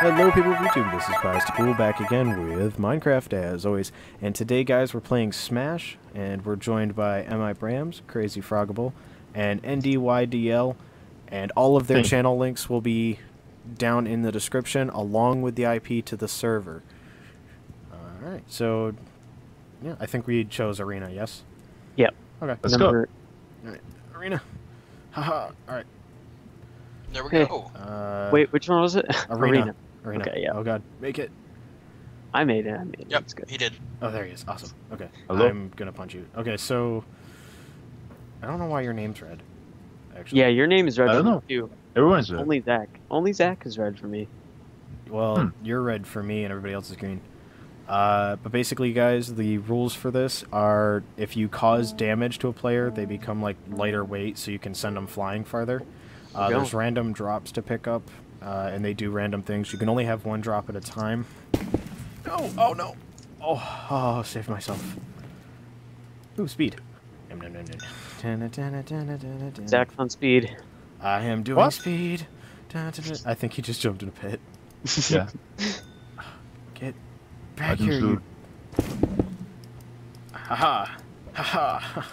Hello people of YouTube, this is Cool back again with Minecraft as always. And today guys we're playing Smash and we're joined by MiBramz, Crazy Frogable, and NDYDN and all of their channel links will be down in the description along with the IP to the server. Alright, so yeah, I think we chose Arena, yes? Yep. Okay. Let's Number... go. Alright, Arena. Haha, alright. There we hey. go. Uh, Wait, which one was it? Arena. Arena. Arena. Okay, yeah. Oh god, make it. I made it. I made it. Yep, That's good. he did. Oh, there he is. Awesome. Okay. Hello? I'm gonna punch you. Okay, so I don't know why your name's red. Actually. Yeah, your name is red I don't know. too. Everyone's red. Only Zach. Only Zach is red for me. Well, Hmm. you're red for me, and everybody else is green. Uh, but basically, guys, the rules for this are if you cause damage to a player, they become like lighter weight, so you can send them flying farther. Uh, there's random drops to pick up, uh, and they do random things. You can only have one drop at a time. No! Oh no! Oh, oh, save myself. Ooh, speed. Nom, nom, nom, nom. Zach on speed. I am doing What? speed. I think he just jumped in a pit. Yeah. Get back can here, do you. Haha. Haha.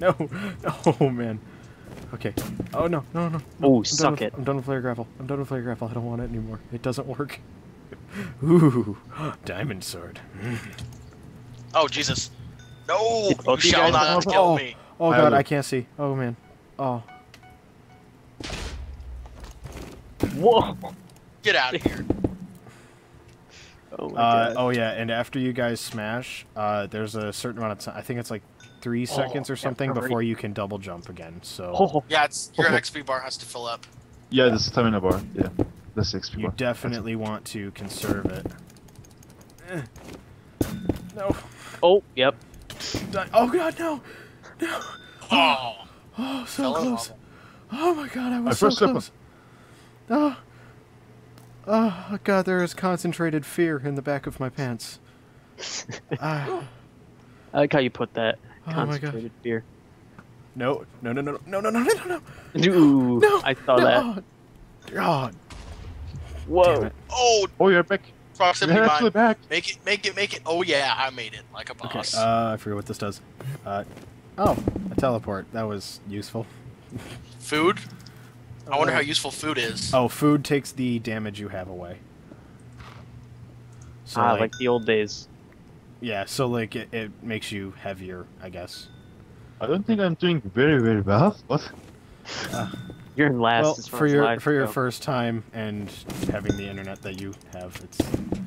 No. No, man. Okay. Oh, no. No, no. no. Oh, I'm done suck with, it. I'm done with player grapple. I'm done with player grapple. I don't want it anymore. It doesn't work. Ooh. Diamond sword. Oh, Jesus. No! Did You both shall guys not have- kill Oh. me. Oh, God. will- I can't see. Oh, man. Oh. Whoa! Get out of here. Oh Uh, oh yeah, and after you guys smash, uh, there's a certain amount of time. I think it's like three seconds or something hurry. before you can double jump again. So Oh, Yeah, it's your XP bar has to fill up. Yeah, the stamina bar. Yeah. The six you bar. definitely want to conserve it. Eh. No. oh, yep. Di- Oh god, no! No! Oh! Oh, so Fell in close. lava. Oh my god, I I was so close. Oh. Oh god, there is concentrated fear in the back of my pants. Ah. I like how you put that. Oh my god. Concentrated fear. No, no, no, no, no, no, no, no, no, no. Ooh, No, I saw no. that. Oh, Whoa. Oh! Oh, you're back. Proximity You're actually mine. back. Make it, make it, make it. Oh, yeah, I made it. Like a Okay, boss. uh, I forget what this does. Uh, oh, a teleport. That was useful. food? I wonder Uh, how useful food is. Oh, food takes the damage you have away. So, ah, like, like the old days. Yeah, so, like, it, it makes you heavier, I guess. I don't think I'm doing very, very well. What? You're in last. well, as far for as your lives for your go. first time and having the internet that you have, it's...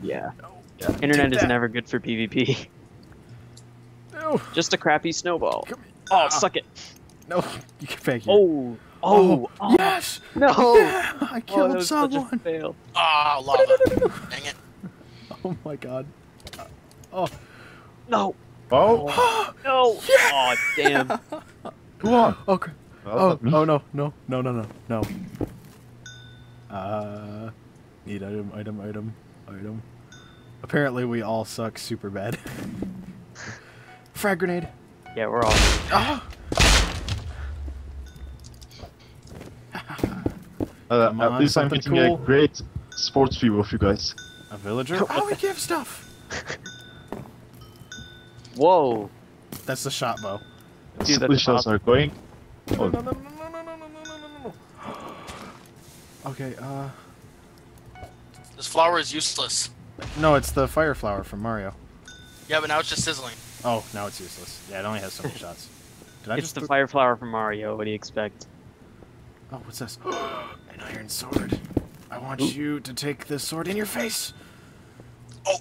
Yeah. Yeah, Internet is that. never good for PvP. No, Just a crappy snowball. Oh, Ah, suck it. No, you get back here. Oh. Oh. oh. yes! No. Yeah, I Oh, that killed was such a someone! fail. Ah, lava. Dang it. Oh my god. Oh. No. Oh, No. Yeah. Oh, damn. go on. Okay. Oh, not oh no, no, no, no, no, no. Uh, need item, item, item, item. Apparently we all suck super bad. Frag grenade. Yeah, we're all. Ah! Uh, at on, least I'm getting cool. a great sports view of you guys. A villager. Oh, we give stuff. Whoa. That's the shot bow. Dude, that's Split shots are going. No, Oh, no, no, no, no, no, no, no, no, no, no. Okay. Uh, This flower is useless. no, it's the fire flower from Mario. Yeah, but now it's just sizzling. Oh, now it's useless. Yeah, it only has so many shots. Did I It's just the fire flower from Mario. What do you expect? Oh, what's this? An iron sword. I want you to take this sword in your face.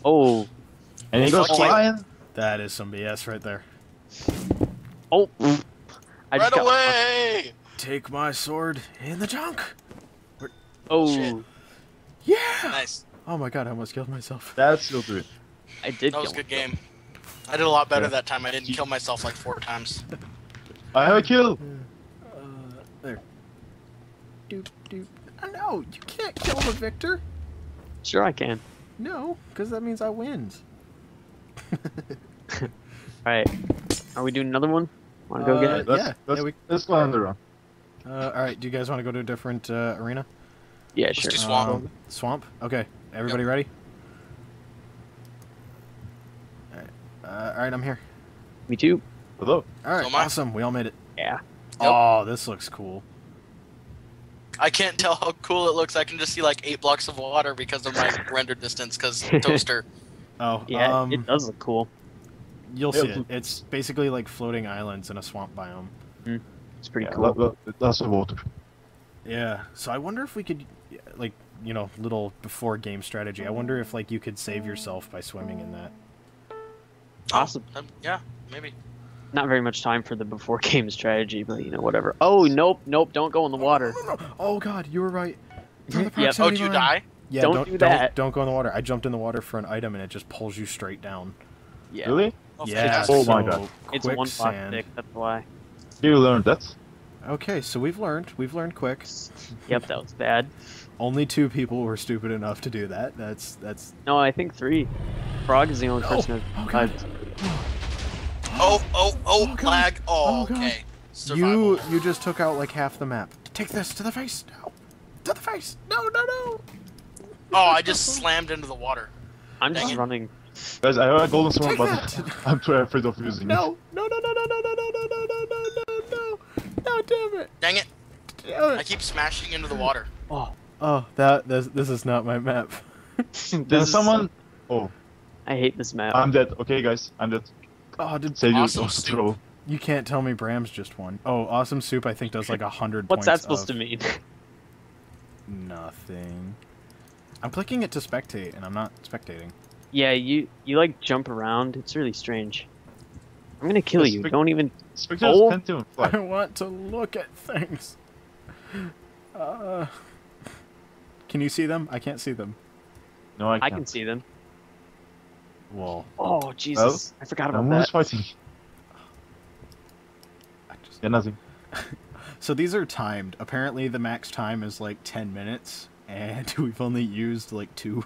Oh. and he goes Fuck you. flying. That is some BS right there. Oh. I right just got- away! Take my sword in the junk. Oh. Shit. Yeah. Nice. Oh my god, I almost killed myself. That's still do it. I did. That was a kill good game. I did a lot better Yeah. that time. I didn't kill myself like four times. I have a kill. Uh, there. Doop doop. Uh, no, you can't kill the victor. Sure, I can. No, because that means I wins. All right. Are we doing another one? Want to go get Uh, it? Let's, yeah, let's, yeah, we- let's go on the run. Uh, all right. Do you guys want to go to a different uh, arena? Yeah, Let's sure. do swamp. Um, swamp. Okay. Everybody ready? All right. Uh, all right. I'm here. Me too. Hello. All right. am awesome. We all made it. Yeah. Oh, this looks cool. I can't tell how cool it looks. I can just see like eight blocks of water because of my render distance. Because toaster. Oh, Yeah, um, it does look cool. you'll see it. It's basically like floating islands in a swamp biome. It's pretty Yeah, cool. lo- lo- That's the water. Yeah. So I wonder if we could, like, you know, little before game strategy. I wonder if like you could save yourself by swimming in that. Awesome. Oh, um, yeah, maybe. Not very much time for the before game strategy, but you know, whatever. Oh, nope, nope, don't go in the water. No, no, no. Oh God, you were right. Throw the Yep. Oh, do you line. die? Yeah, Don't don't do don't, that. Don't go in the water. I jumped in the water for an item and it just pulls you straight down. Yeah. Really? Oh, yeah. fantastic. Oh my God. It's one block quicksand. stick, that's why. You learned that. Okay, so we've learned. We've learned quick. Yep, that was bad. Only two people were stupid enough to do that. That's that's. No, I think three. Frog is the only Oh, person oh, who God. Oh, oh, oh, Oh, lag. Oh, Oh, God. okay. Survival. You you just took out like half the map. Take this to the face. No, to the face. No, no, no. Oh, I just slammed into the water. I'm Dang just it. running. Guys, I have a golden sword, but. I'm too afraid of using No, no, no, no, no, no, no, no, no, no, no, no, no, no. No, damn it. Dang it. Damn I keep smashing into the water. Oh, Oh, that this this is not my map. this. There's someone. Oh, I hate this map. I'm dead. Okay, guys, I'm dead. Oh, did Save Awesome you soup. trouble. you can't tell me Bramz's just won. Oh, awesome soup. I think does like a hundred. What's that supposed of to mean? Nothing. I'm clicking it to spectate, and I'm not spectating. yeah, you you like jump around. It's really strange. I'm gonna kill you. Don't even. Oh. I want to look at things. Uh, can you see them? I can't see them. No, I I can't. can see them. Well, Oh Jesus! I forgot about I'm that. fighting. I just... Yeah, nothing. so these are timed. Apparently, the max time is like 10 minutes, and we've only used like two.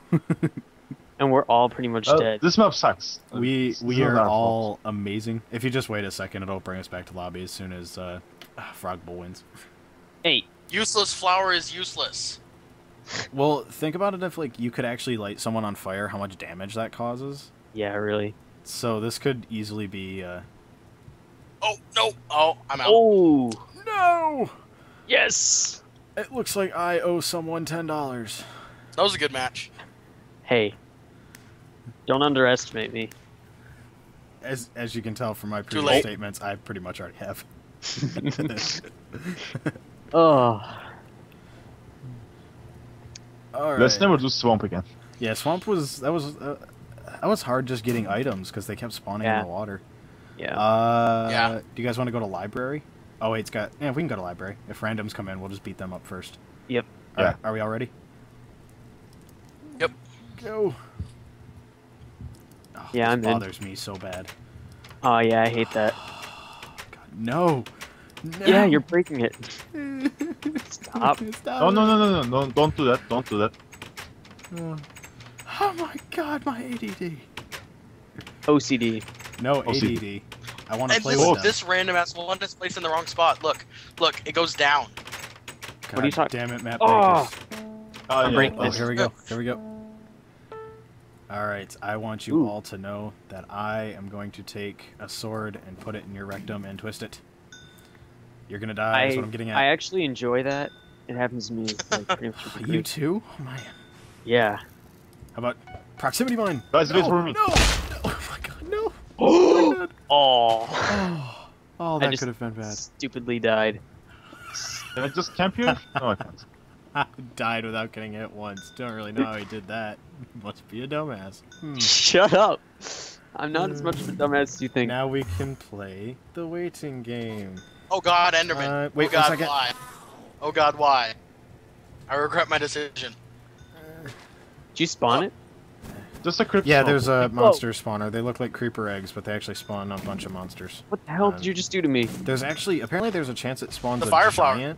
And we're all pretty much Uh, dead. this map sucks. we It's we are our fault. all amazing. If you just wait a second, it'll bring us back to lobby as soon as uh, Frog Bull wins. Hey, Useless flower is useless. Well, think about it if like you could actually light someone on fire, how much damage that causes. yeah, really. So this could easily be. Uh... Oh, no. Oh, I'm out. Oh No! yes. It looks like I owe someone ten dollars. That was a good match. Hey, don't underestimate me. As as you can tell from my previous statements, I pretty much already have. Oh, All right. Let's never do swamp again. Yeah, swamp was that was uh, that was hard just getting items because they kept spawning Yeah. in the water. yeah. Uh, Yeah. Do you guys want to go to library? Oh wait, it's got. Yeah, we can go to library. If randoms come in, we'll just beat them up first. Yep. All right, Yeah. Are we all ready? Yep. Go. Oh, Yeah, I'm in. bothers me so bad. oh yeah, I hate that. God, no. no. Yeah, you're breaking it. Stop. Stop. Oh no no no no no! Don't do that! Don't do that! Oh. Oh my god, my ADD. OCD. No OCD. ADD. I want to play this, with them. this random ass one is placed in the wrong spot. Look, look, it goes down. God what are you talking- Damn it, Matt. Oh. breakers. Ah, I'm yeah, Oh, here we go. Here we go. All right, I want you Ooh. all to know that I am going to take a sword and put it in your rectum and twist it. You're gonna die. That's I, what I'm getting at. I actually enjoy that. It happens to me like, pretty much you too? Oh man. Yeah. How about proximity mine? Guys, no, wait for me. No. no. Oh my god, no. Oh, oh. Oh, oh that could have been bad. stupidly died. Can I just camp here? No, I can't. Died without getting hit once. Don't really know how he did that. Must be a dumbass. Hmm. Shut up. I'm not as much of a dumbass as you think. Now we can play the waiting game. Oh God, Enderman. Uh, wait oh one God, why? Oh God, why? I regret my decision. Did you spawn it? Just a crypt. Yeah, swamp. there's a Whoa. monster spawner. They look like creeper eggs, but they actually spawn a bunch of monsters. What the hell Um, did you just do to me? There's actually apparently there's a chance it spawns The a fire flower.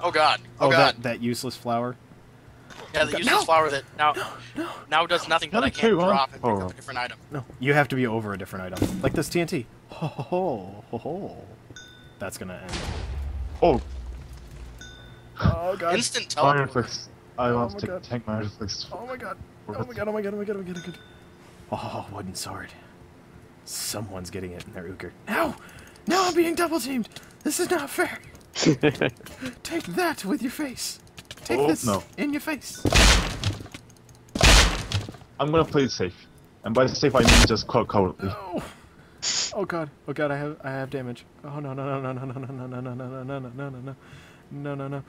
Oh God. Oh, Oh, God. that that useless flower. yeah, the God, useless no! flower that now no. now does nothing, but I can't tree, huh? drop and pick Oh. up a different item. No, you have to be over a different item, like this TNT. Ho ho ho ho ho. That's gonna end. Oh, Oh god. Instant My teleport. reflex. I Oh want my to God. take, take my reflex. Oh my god. For Oh my god, oh my god, oh my god, oh my god, oh my god. Oh, wooden sword. Someone's getting it in their ooker. No! No, I'm being double teamed! This is not fair! Take that with your face! Take Oh, this no. in your face! I'm gonna play it safe. And by safe, I mean just co- cowardly. No! Oh god, oh god, I have I have damage. Oh no no no no no no no no no no no no no no no no no no no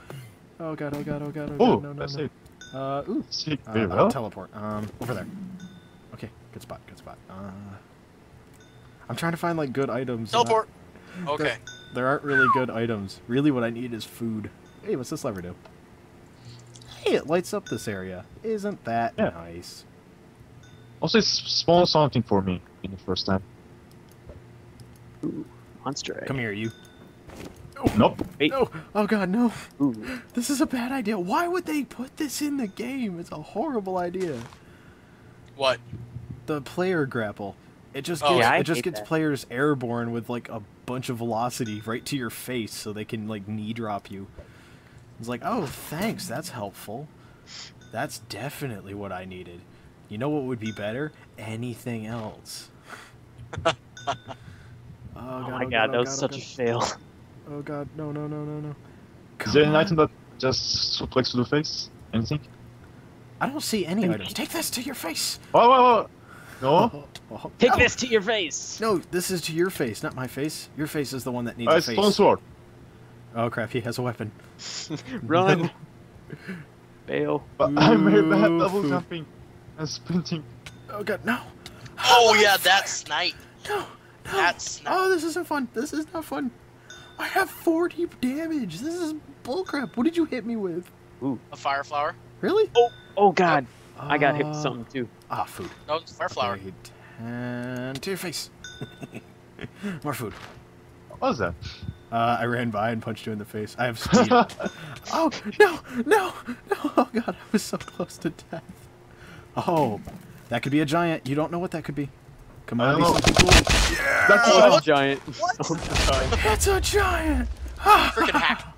Oh god, oh god, oh god, oh Oh, god, no no that's no. it. Uh ooh. Uh, very I'll teleport. Um over there. Okay, good spot, good spot. Uh I'm trying to find like good items. and I- Teleport. Okay. There aren't really good items. Really, what I need is food. Hey, what's this lever do? Hey, it lights up this area. Isn't that Yeah. nice? Also, it small something for me in the first time. Ooh, monster egg. Come here, you. Nope. Wait. No! Oh god, no! Ooh. This is a bad idea. Why would they put this in the game? It's a horrible idea. What? The player grapple. It just Oh, gets, yeah, it just gets that. players airborne with like a bunch of velocity right to your face so they can like knee drop you. It's like, oh, thanks, that's helpful. That's definitely what I needed. You know what would be better? Anything else. oh, Oh God, my oh god, that oh was God, oh, such oh a fail. Oh god, no, no, no, no, no. Is Come there an item that just suplex to the face? Anything? I don't see any items. Take this to your face. Oh, oh, oh. No? Oh, oh, Take no. this to your face. No, this is to your face, not my face. Your face is the one that needs Uh, a it's face. stone sword. Oh crap, he has a weapon. Run. Fail. But I'm very bad Ooh, double jumping and sprinting. Oh god, no. Oh my yeah, that's snipe. No, no. That's not- Oh, this isn't fun. This is not fun. I have 40 damage. This is bullcrap. What did you hit me with? Ooh. A fire flower. Really? Oh oh god, I got hit with Uh, something too. Ah, food. No, it's fire flower. Great. And to your face. More food. What was that? Uh, I ran by and punched you in the face. I have speed. oh, no, no, no. Oh, God, I was so close to death. Oh, that could be a giant. You don't know what that could be. Come on, be something cool. That's Oh, what that's giant. What? Oh, that's giant. It's a giant. Freaking hack.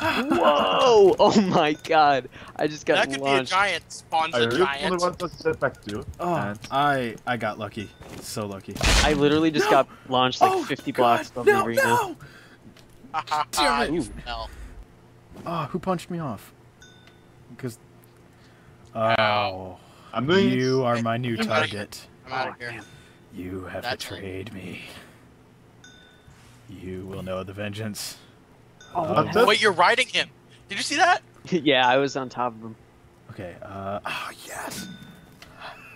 Whoa! Oh my god. I just got That could be a giant. Spawns I a really giant. wonder what does that back to. Oh, And I I got lucky. So lucky. I literally just No! got launched like oh, 50 God, blocks above no, the arena. No! Damn it. Ooh, hell. Oh, ah, who punched me off? Because. Oh, Ow. I'm doing you are my new I'm outta here. target. I'm out Oh, of here. You have That's betrayed me. You will know the vengeance. Oh, of- Wait, you're riding him. Did you see that? yeah, I was on top of him. Okay, uh. Oh, yes!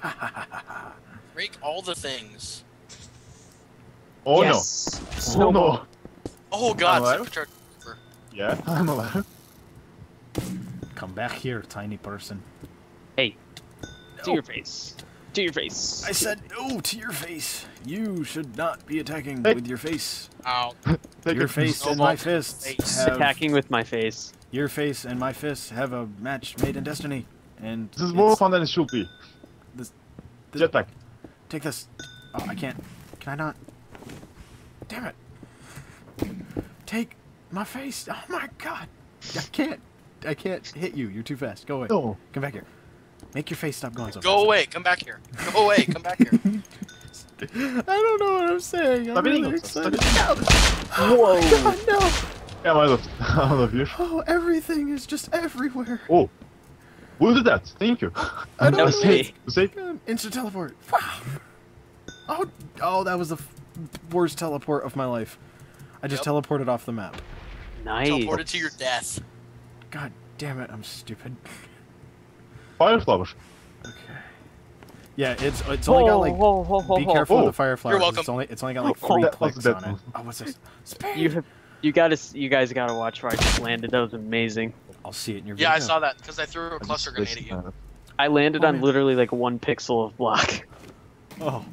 Break all the things. Oh yes. no. Oh no. Oh god, alive? Supercharged. Yeah, I'm alive. Come back here, tiny person. Hey. To your oh. face. To your face. I said no to your face. You should not be attacking Hey. with your face. Ow. Your face and my fists face. have Attacking with my face. your face and my fists have a match made in destiny. And This is more fun than it should be. This- this- Jetpack. Take this. Oh, I can't. Can I not? Damn it. Take my face. Oh my god. I can't. I can't hit you. You're too fast. Go away. No. Come back here. Make your face stop going so Go fast. away. Come back here. Go away. Come back here. I don't know what I'm saying. I'm Stop eating really excited. No. Oh my Whoa. god, no. Yeah, I love, I love you. Oh, everything is just everywhere. Oh. Who did that? Thank you. I don't That know. Say- say- Instant teleport. Wow. Oh, oh, that was the f- worst teleport of my life. I just Yep. teleported off the map. Nice. Teleported to your death. God damn it, I'm stupid. Fire flowers. Okay. Yeah, it's it's only got like. Whoa, whoa, whoa, Be whoa. careful with the fire flowers. welcome. It's only it's only got like Oh, three that was clicks on it. Oh, what's this? Speed. You have, you gotta, you guys gotta watch where I just landed. That was amazing. I'll see it in your Yeah, I saw that because I threw a cluster grenade at you. I landed Oh, on man. literally like one pixel of block. Oh,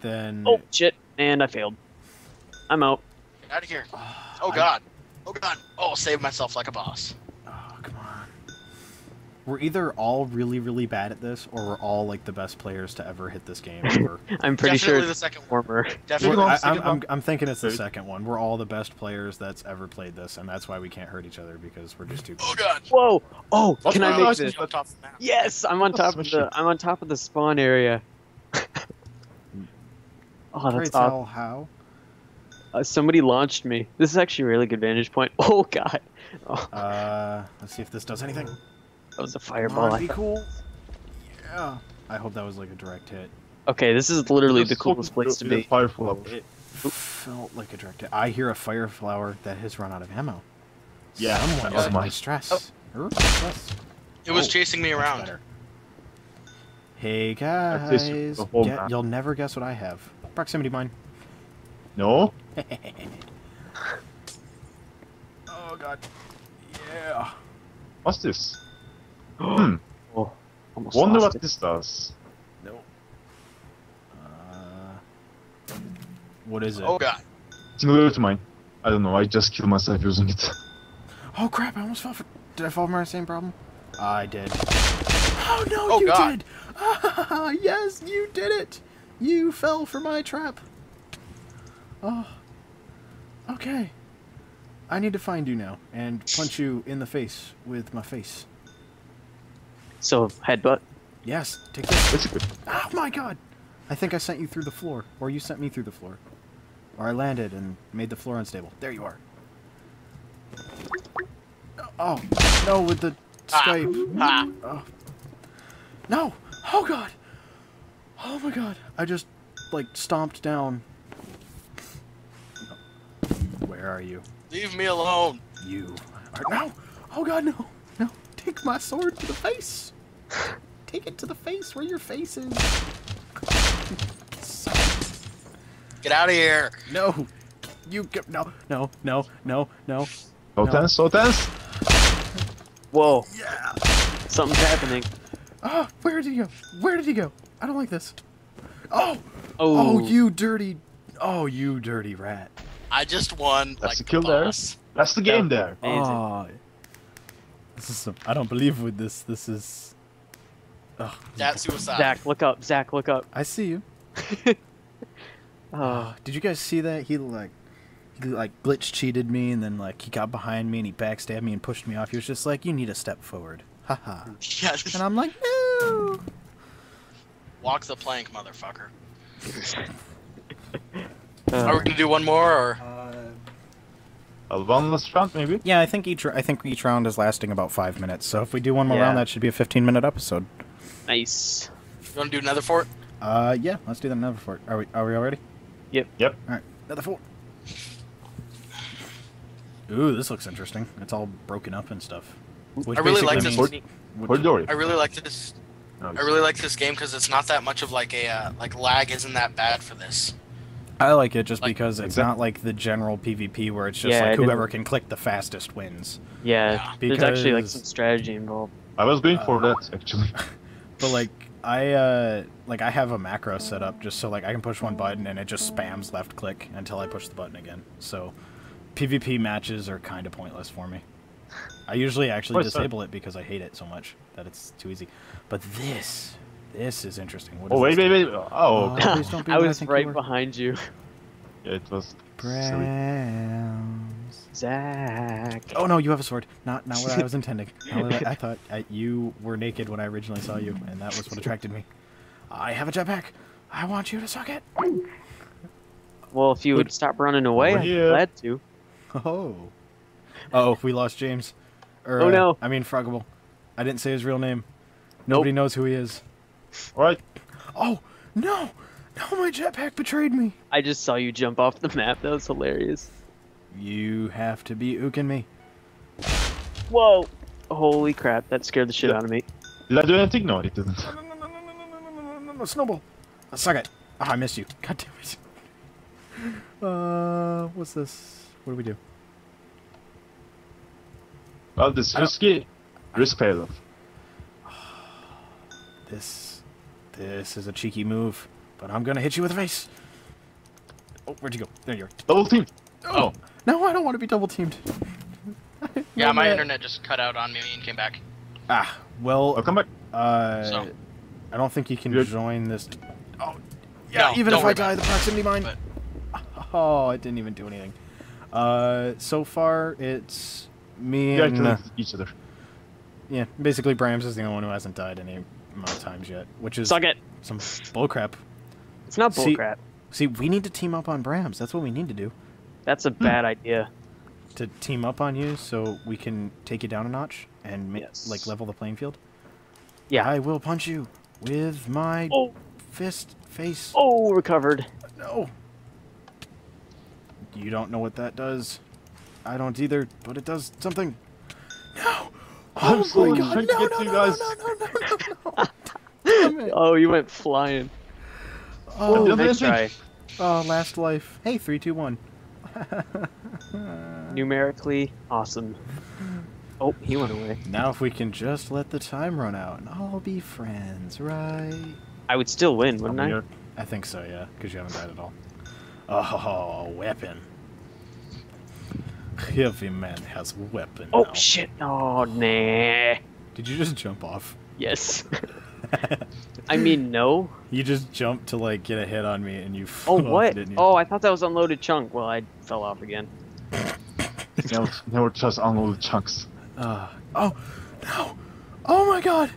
then. Oh shit! And I failed. I'm out. Out of here. Ah, Oh I- god. Oh god. Oh, save myself like a boss. Come on. we're either all really really bad at this, or we're all like the best players to ever hit this game. ever. I'm pretty Definitely sure the second one. former. Definitely. Second one, I, second I'm, I'm, one. I'm thinking it's the second one. We're all the best players that's ever played this, and that's why we can't hurt each other because we're just too. Oh god. Whoa! Oh, What can I the make this? On top of the. Yes, I'm on top of the. I'm on top of the spawn area. oh, Pray that's tell awesome. how. Uh, somebody launched me. This is actually a really good vantage point. Oh god. Oh, Uh, let's see if this does anything. That was a Come fireball. on, be cool. Yeah. I hope that was like a direct hit. Okay, this is literally the coolest place to with a be. Fire flower. It felt like a direct hit. I hear a fire flower that has run out of ammo. Yeah, Someone that is was in mine. distress. Or. Oh. Er, it was Oh, chasing me around. Hey guys, get- you'll never guess what I have. Proximity mine. No? oh god. Yeah. What's this? Hmm. Oh, Wonder lost what this does. No. Uh, what is it? Oh god. Similar to mine. I don't know, I just killed myself using it. Oh, crap! I almost fell for. Did I fall for my same problem? I did. Oh no! Oh, you God. did. Ah, yes, you did it. You fell for my trap. Oh. Okay. I need to find you now and punch you in the face with my face. So headbutt. Yes, take this. That's good. Oh my god! I think I sent you through the floor, or you sent me through the floor. Or I landed and made the floor unstable. There you are. Oh, no, with the Ah. Skype. Ah. Oh. No! Oh god! Oh my god! I just, like, stomped down. Where are you? Leave me alone. You are. No! Oh god, no! No! Take my sword to the face! Take it to the face where your face is! Get out of here. No! You go. No, no, no, no, no. So No. tense, so tense. Whoa, Yeah! something's happening. Oh, where did he go? Where did he go? I don't like this. Oh! Oh, Oh, you dirty. Oh, you dirty rat. I just won That's like a kill there. boss. That's the game there. Amazing. Oh. This is some. I don't believe with this. This is. Oh, That's suicide. Zach, look up. Zach, look up. I see you. Oh, Did you guys see that? He like. He like glitch cheated me and then like he got behind me and he backstabbed me and pushed me off. He was just like, "You need to step forward." Haha. Yeah, just And I'm like, "No." walk the plank, motherfucker. uh, Are we gonna do one more or? Uh, one last round, maybe? Yeah, I think each I think each round is lasting about five minutes. So if we do one more Yeah. round, that should be a 15 minute episode. nice. You wanna do another fort? Uh, yeah, let's do that another fort. Are we are we all ready? Yep. Yep. All right, another fort. Ooh, this looks interesting. It's all broken up and stuff. Which I really like basically this. means- Fort- Corridor. I really like this. I really like this game because it's not that much of like a uh, like lag isn't that bad for this. I like it just Like- because it's Exact- not like the general PvP where it's just Yeah, like whoever can click the fastest wins. Yeah, Yeah. there's actually like some strategy involved. I was going for Uh, that, actually. But like I uh like I have a macro set up just so like I can push one button and it just spams left click until I push the button again. So PvP matches are kind of pointless for me. I usually actually disable it because I hate it so much that it's too easy. But this this is interesting. What Oh, is wait, wait, wait. Oh, okay. please don't be I what I was you right behind you, yeah, it was silly. Browns. Zach. Oh no, you have a sword. Not not what I was intending. What I, I thought I, you were naked when I originally saw you, and that was what attracted me. I have a jetpack. I want you to suck it. Well, if you would stop running away, I'd be glad to. Oh. Oh, we lost James. Or, Oh, uh, no. I mean Frogable. I didn't say his real name. Nope. Nobody knows who he is. Alright. Oh no! No, my jetpack betrayed me. I just saw you jump off the map. That was hilarious. You have to be ooking me. Whoa! Holy crap! That scared the shit Yeah. out of me. Did I do anything? No, it didn't. No, no, no, no, no, no, no, no, no, no, no, snowball. Uh, suck it. Ah, I missed you. God damn it. Uh, what's this? What do we do? Well, this I don't- risky. Risk payoff. This, this is a cheeky move, but I'm gonna hit you with a face. Oh, where'd you go? There you are. Double team. Oh. No, I don't want to be double teamed. Yeah, my No, internet just cut out on me and came back. Ah, well, I'll come back. uh, So. I don't think you can Good. join this. Oh, yeah. No, even if I die, the proximity mine. But- Oh, it didn't even do anything. Uh, so far it's me Yeah, and killing uh, each other. yeah, basically Bramz is the only one who hasn't died any amount of times yet, which is Suck it. some bullcrap. It's not See- bullcrap. See, we need to team up on Bramz. That's what we need to do. That's a hmm. bad idea. To team up on you so we can take you down a notch and Yes. like level the playing field. Yeah. I will punch you with my Oh, fist face. oh, recovered. No. You don't know what that does. I don't either, but it does something. No. Oh, I'm oh slowly my god! trying No, get no, you no, guys. no, no, no, no, no, Damn. Oh, you went flying. Oh, oh Yeah, nice try. oh, last life. Hey, three, two, one. Numerically awesome. Oh, he went away. Now, if we can just let the time run out and all be friends, right? I would still win, wouldn't I'm I? I think so, yeah, because you haven't died at all. Oh, a weapon. Heavy man has weapon. Oh now. shit! Oh nah. Did you just jump off? Yes. I mean no. you just jumped to like get a hit on me, and you. Oh flew off, what? didn't you? Oh, I thought that was unloaded chunk. Well, I fell off again. Now, now we're just unload chunks. Uh, oh no! Oh my god!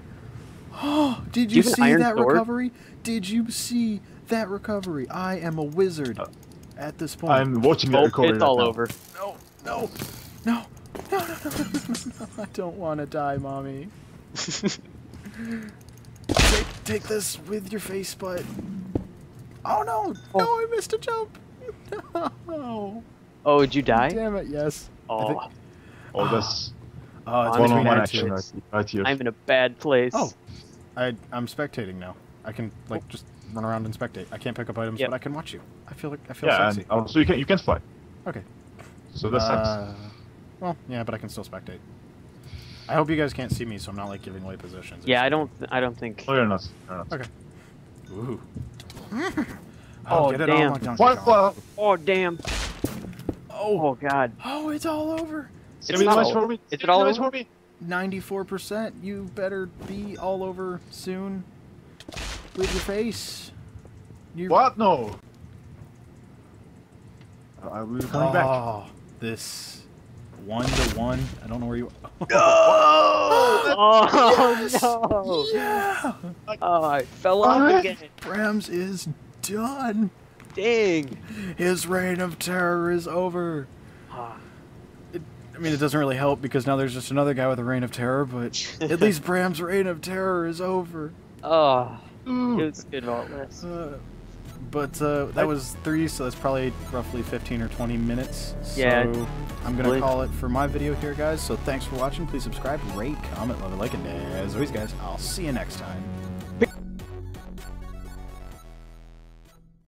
Oh, did you you see that sword? recovery? Did you see that recovery? I am a wizard Uh, at this point. I'm watching that Oh, recording it's right all now. over. No, no, no, no, no, no, no, no, no. I don't want to die, mommy. take, take this with your face, but. Oh no! Oh. No, I missed a jump. No. Oh, did you die? Damn it! Yes. Oh. Think... Oh, this. Oh, it's one on one action right here. I'm in a bad place. Oh, I I'm spectating now. I can like just run around and spectate. I can't pick up items, yep. but I can watch you. I feel like I feel yeah, sexy. Yeah, um, so you can you can fly. Okay. So that sucks. Uh, well, yeah, but I can still spectate. I hope you guys can't see me, so I'm not like giving away positions. Yeah, I don't. Th- I don't think. Oh, you're not. You're not. Okay. Ooh. Oh, get damn. on, Donkey Fly, Kong. Oh damn! Oh, Oh god! oh, it's all over. Save It's it not nice all- for me. is it Save all over? for me. Ninety-four percent. You better be all over soon. With your face. You. What? No. I will be coming back. This one to one. I don't know where you. Oh Yes! no! Yeah. Oh, I fell off Alright. again. Bramz is done. Dang! His reign of terror is over. Ah, I mean, it doesn't really help because now there's just another guy with a reign of terror, but at least Bramz's reign of terror is over. Oh, Ooh. it was good vaultless. Uh, but uh, that was three, so that's probably roughly 15 or 20 minutes. Yeah. So I'm going to call it for my video here, guys. So thanks for watching. Please subscribe, rate, comment, love it, like, and as always, guys, I'll see you next time.